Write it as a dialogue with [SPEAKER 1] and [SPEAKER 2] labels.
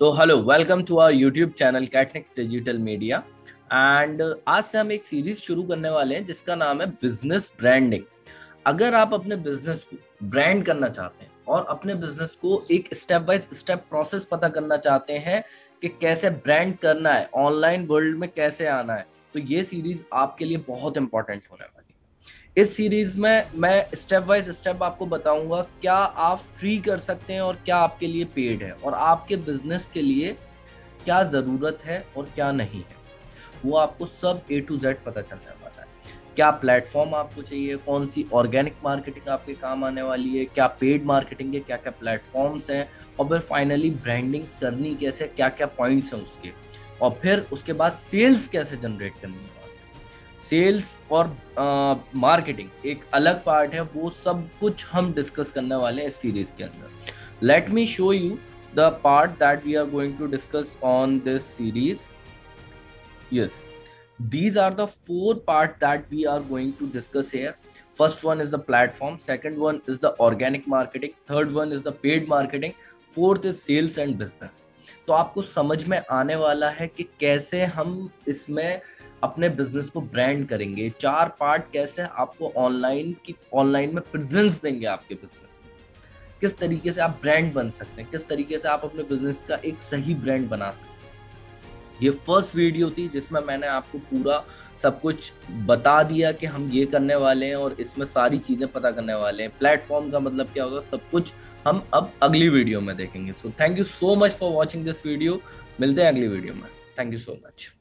[SPEAKER 1] तो hello welcome to our YouTube channel Catnix digital media and आज से हम एक सीरीज़ शुरू करने वाले हैं, जिसका नाम है बिज़नेस ब्रांडिंग अगर आप अपने बिज़नेस को ब्रांड करना चाहते हैं और अपने बिज़नेस को एक स्टेप बाय स्टेप प्रोसेस पता करना चाहते हैं कि कैसे ब्रांड करना है ऑनलाइन वर्ल्ड में कैसे आना है तो ये सीरीज़ आपके लिए बहुत इंपॉर्टेंट होने वाली इस सीरीज़ में मैं स्टेप बाय स्टेप आपको बताऊँगा क्या आप फ्री कर सकते हैं और क्या आपके लिए पेड है और आपके बिज़नेस के लिए क्या ज़रूरत है और क्या नहीं है। वो आपको सब ए टू जेड पता चलने वाला है। क्या प्लेटफॉर्म आपको चाहिए, कौन सी ऑर्गेनिक मार्केटिंग आपके काम आने वाली है, क्या पेड मार्केटिंग है क्या क्या प्लेटफॉर्म्स हैं और फिर फाइनली ब्रांडिंग करनी कैसे क्या क्या पॉइंट्स हैं उसके। और फिर उसके बाद सेल्स कैसे जनरेट करनी है। सेल्स और मार्केटिंग uh, एक अलग पार्ट है वो सब कुछ हम डिस्कस करने वाले हैं इस सीरीज़ के अंदर। Let me show you the part that we are going to discuss on this series yes these are the four part that we are going to discuss here first one is the platform second one is the organic marketing third one is the paid marketing fourth is sales and business तो आपको समझ में आने वाला है कि कैसे हम इसमें अपने बिज़नेस को ब्रांड करेंगे। चार पार्ट कैसे आपको ऑनलाइन की ऑनलाइन में प्रेजेंस देंगे आपके बिज़नेस में। किस तरीके से आप ब्रांड बन सकते हैं, किस तरीके से आप अपने बिज़नेस का एक सही ब्रांड बना सकते हैं। ये फ़र्स्ट वीडियो थी जिसमें मैंने आपको पूरा सब कुछ बता दिया कि हम ये करने वाले हैं और इसमें सारी चीज़ें पता करने वाले हैं। प्लेटफॉर्म का मतलब क्या होगा? सब कुछ हम अब अगली वीडियो में देखेंगे। So thank you so much for watching this video मिलते हैं अगली वीडियो में। Thank you so much.